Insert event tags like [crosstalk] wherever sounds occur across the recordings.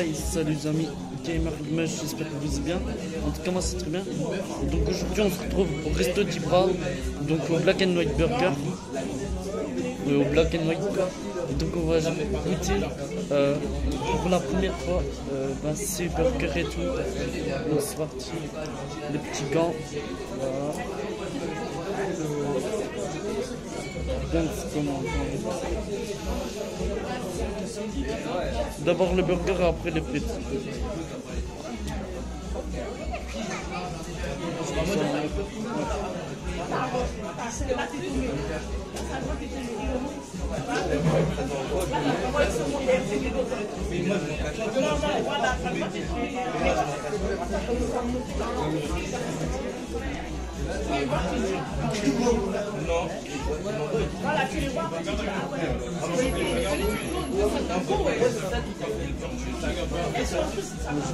Salut les amis, Gamer Image, j'espère que vous allez bien. En tout cas, moi c'est très bien. Donc aujourd'hui, on se retrouve au Resto Dibra, donc au Black and White Burger. Euh, au Black and White. Donc on va goûter euh, pour la première fois euh, ben, ces burgers et tout. Donc c'est parti, les petits gants. Voilà. Donc, comment D'abord le burger, après les frites.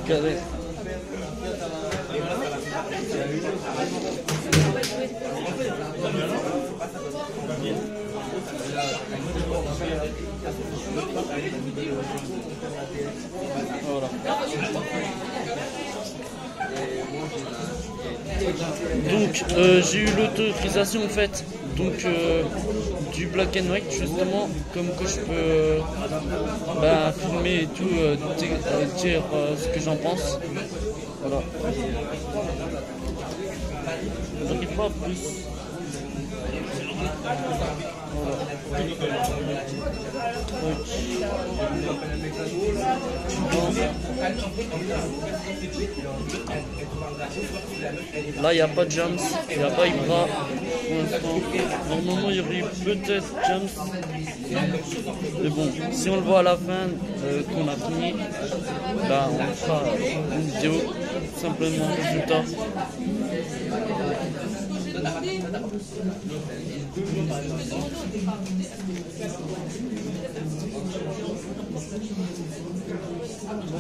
Galère. Voilà. Donc euh, j'ai eu l'autorisation en fait donc euh, du black and white justement comme que je peux euh, bah, filmer et tout di- dire ce que j'en pense. Voilà. Là, il n'y a pas de James, il n'y a pas Ibra pour l'instant. Normalement, il y aurait eu peut-être James. Mais bon, si on le voit à la fin euh, qu'on a fini, bah, on fera une vidéo simplement résultat.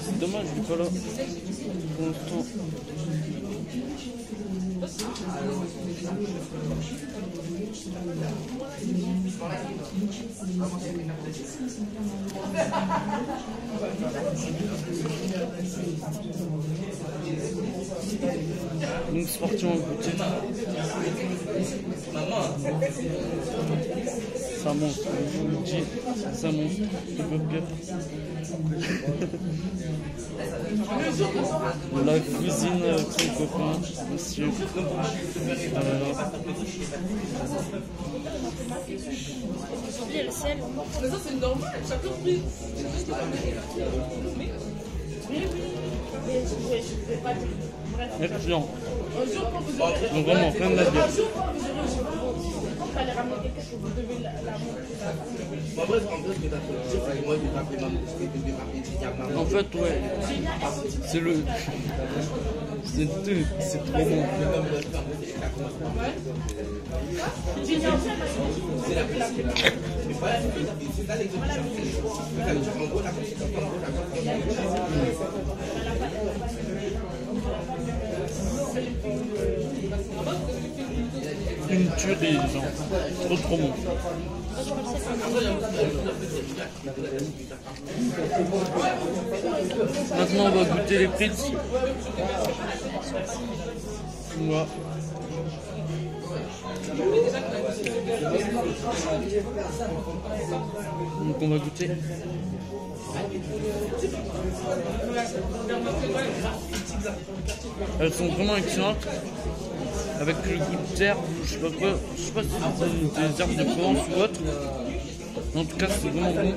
C'est dommage, il est pas là. Va goûter. Ça monte, je vous le dis, ça monte. [laughs] La cuisine avec son copain, monsieur. Euh, Il a le sel. Mais ça, c'est normal, chacun prie. excellent. Donc vraiment, plein de la bière. En fait, ouais, c'est le. C'est tout, c'est trop bon. Les gens. Maintenant, on va goûter les frites. Voilà. Donc, on va goûter. Elles sont vraiment excellentes. Avec le goût je sais pas sais pas si c'est des herbes de Provence ou autre. En tout cas, c'est vraiment bon.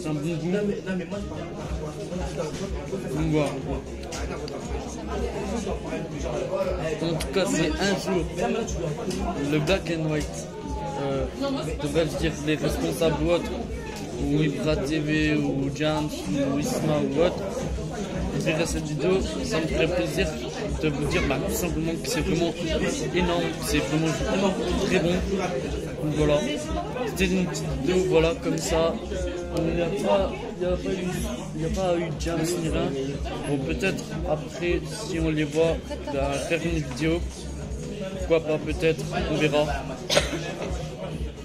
C'est un bon goût. Donc voilà. En tout cas, c'est un jour. Le black and white. Euh, devrais dire les responsables ou autres, ou Ibra TV, ou James, ou Isma ou autre, verraient cette vidéo, ça me ferait plaisir de vous dire bah, tout simplement que c'est vraiment énorme, c'est vraiment très bon. Donc voilà, c'était une petite vidéo, voilà, comme ça. Il n'y a pas eu James ni rien. Bon, peut-être après, si on les voit, bah, faire une vidéo. Pourquoi pas, peut-être, on verra.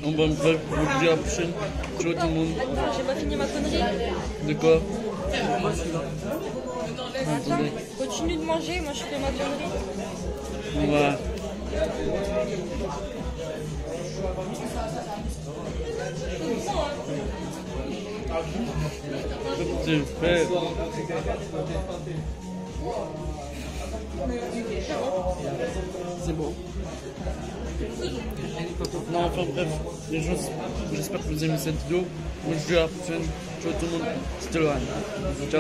On va me faire à la prochaine. Ciao tout le monde. Attends, j'ai pas fini ma connerie. De quoi Attends, continue de manger, moi je fais ma connerie. Ouais. Comme. C'est bon. Non, enfin bref, les gens, j'espère que vous aimez cette vidéo. Moi je vous dis à la prochaine. Ciao tout le monde. C'était Lohan. Ciao.